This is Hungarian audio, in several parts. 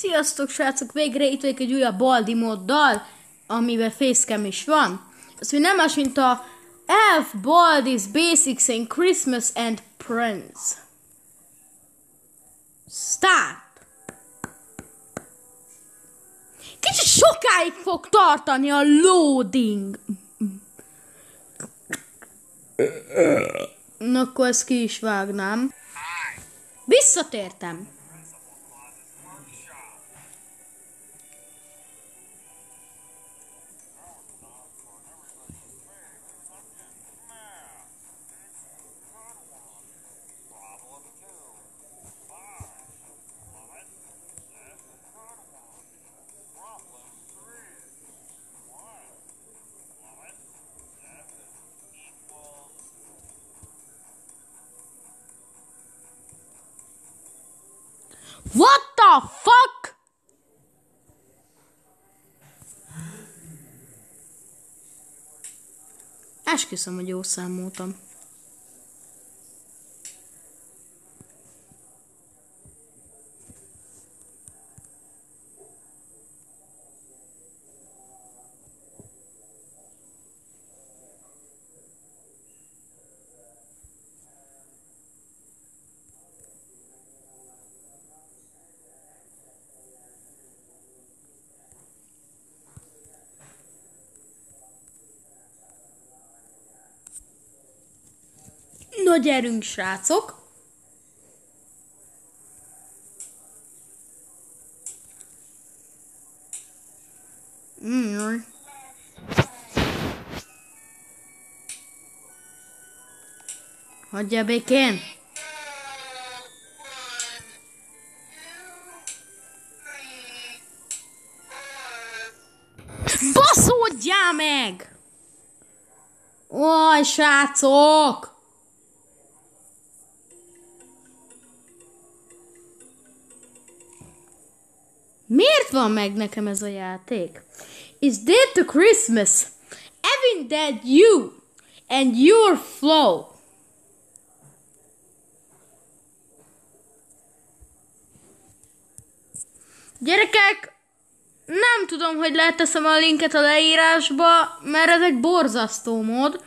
Sziasztok srácok, végre itt vagyok egy újabb Baldi moddal, amiben facecam is van. Ez nem más, mint a Elf Baldi's Basics in Christmas and Friends. Start! Kicsit sokáig fog tartani a loading. Na, akkor ezt ki is vágnám. Visszatértem. What the fuck? Esküszöm, hogy jó számoltam. Na gyerünk, srácok! Mm. Hagyja békén! Baszódjál meg! Oj, srácok! Miért van meg nekem ez a játék? Is dead to Christmas? Having that you and your flow. Gyerekek, nem tudom, hogy leteszem a linket a leírásba, mert ez egy borzasztó mód.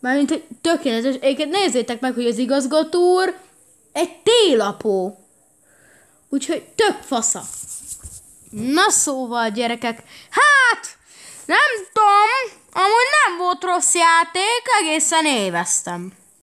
Mármint, hogy tökéletes. Egyébként nézzétek meg, hogy az igazgató úr egy télapó. Úgyhogy tök fasza. Na szóval, gyerekek, hát, nem tudom, amúgy nem volt rossz játék, egészen éveztem.